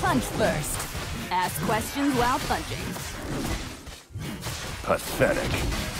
Punch first. Ask questions while punching. Pathetic.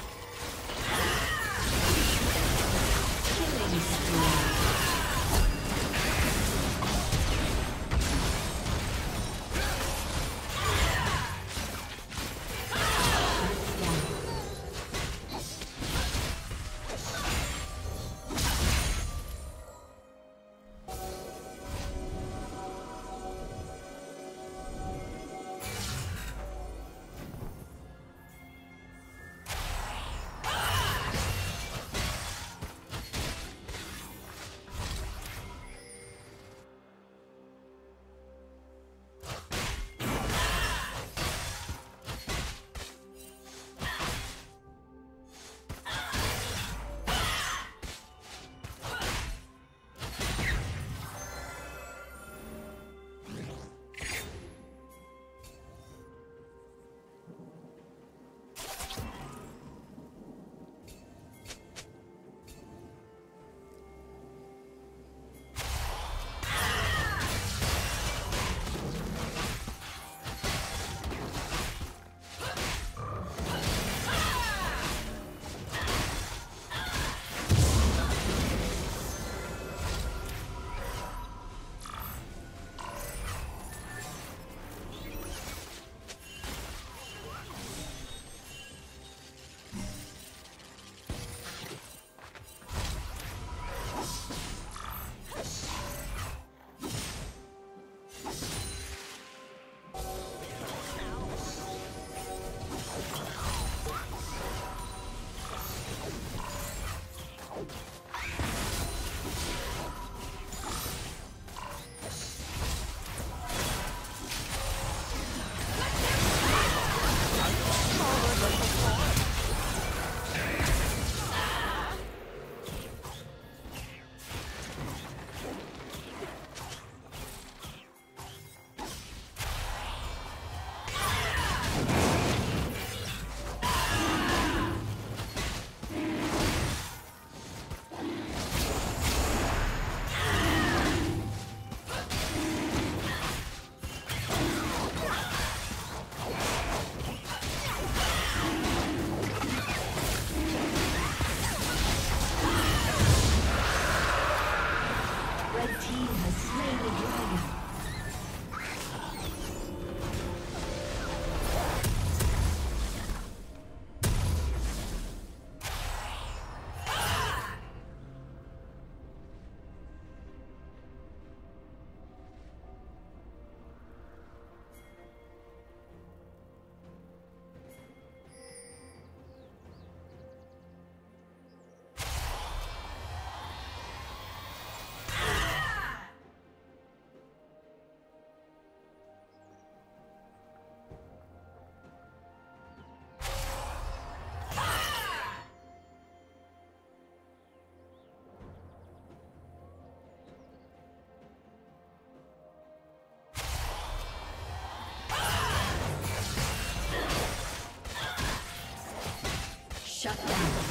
Shut down.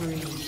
Three.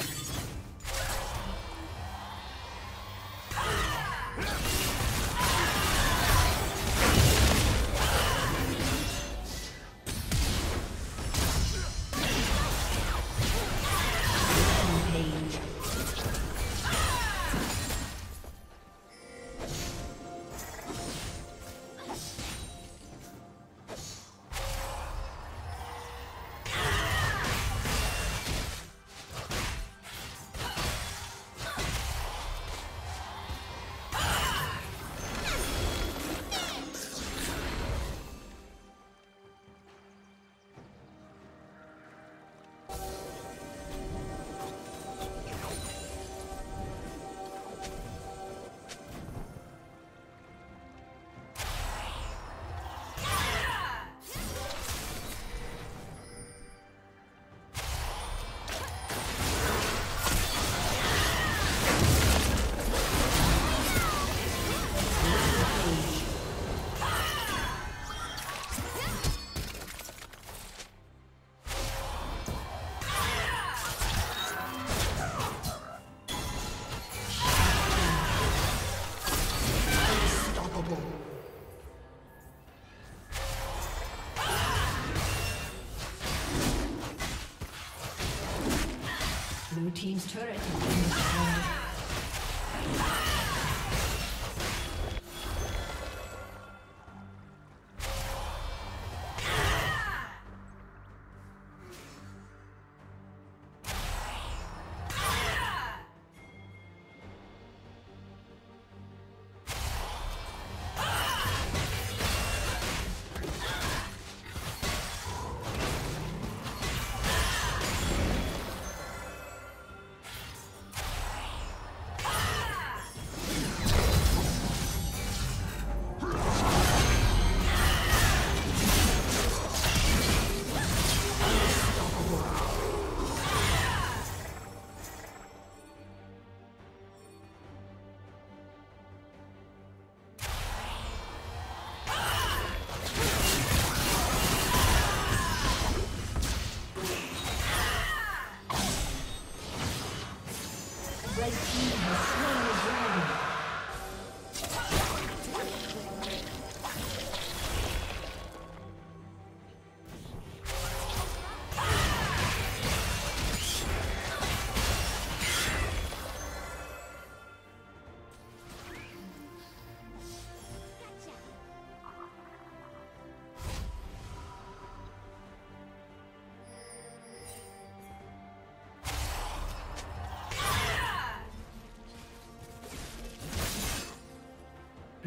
turret.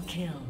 Double kill.